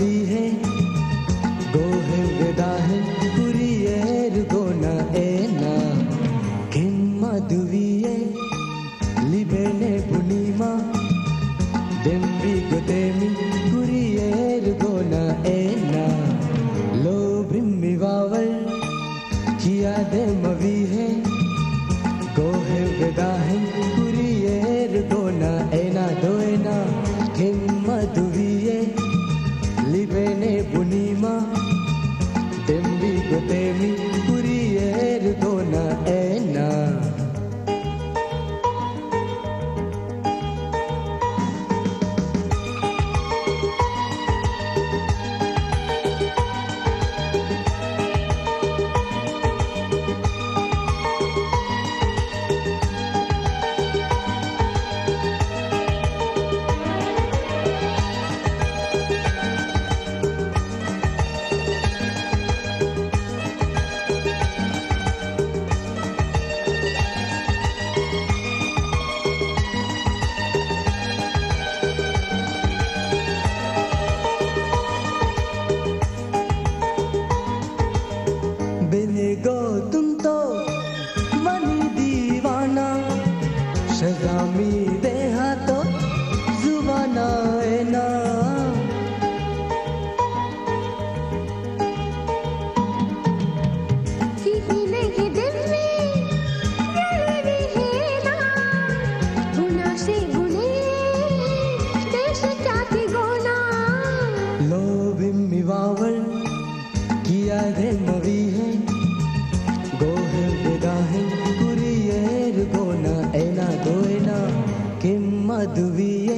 behave. দেহাত জুবানৰ ಮದುವೆಯೇ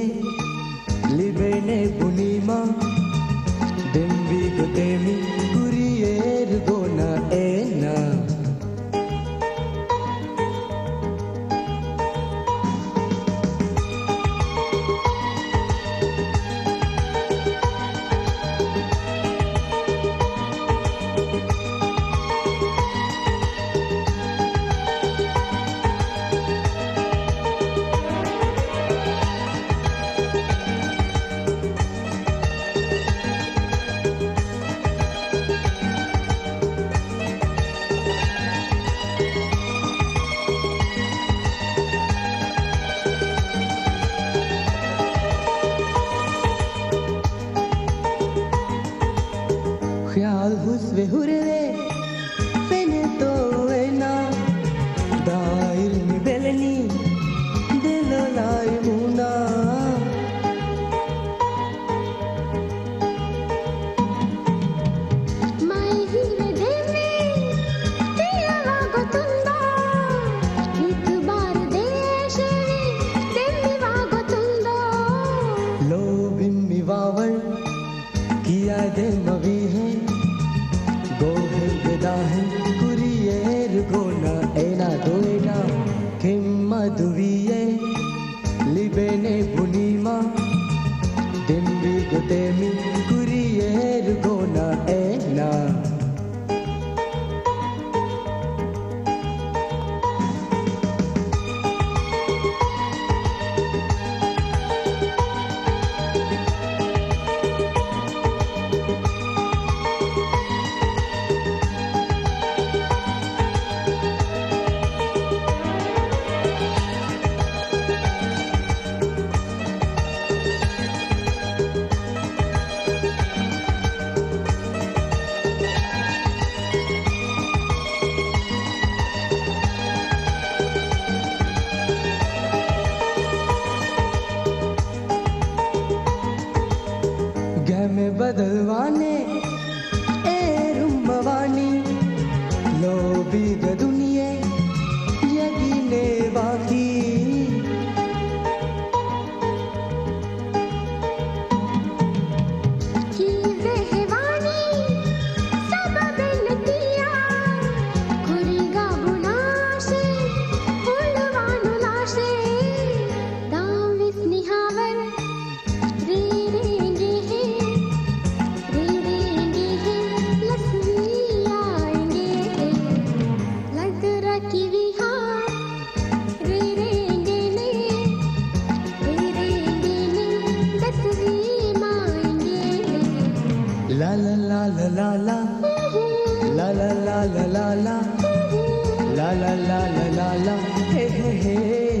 ಹುರುವೆ ಪೆನೆ ತೋವೆನ ದಾಯಿರ್ನಿ ಬೆಲನಿ ದಿಲಲಾಯಿ ಮೂನ लोबिम्बि वावळ किया दे मवी ಮದುವಿಯೇ ಲಿಬೆನೆ ಬುನಿಮ ದೆಂಬಿ ಗೊತೆಮಿ ගැමෙ බදල්වානේ ඒරුම්මවානි ලෝබීග La la la la la la. La la la la la la. Hey hey hey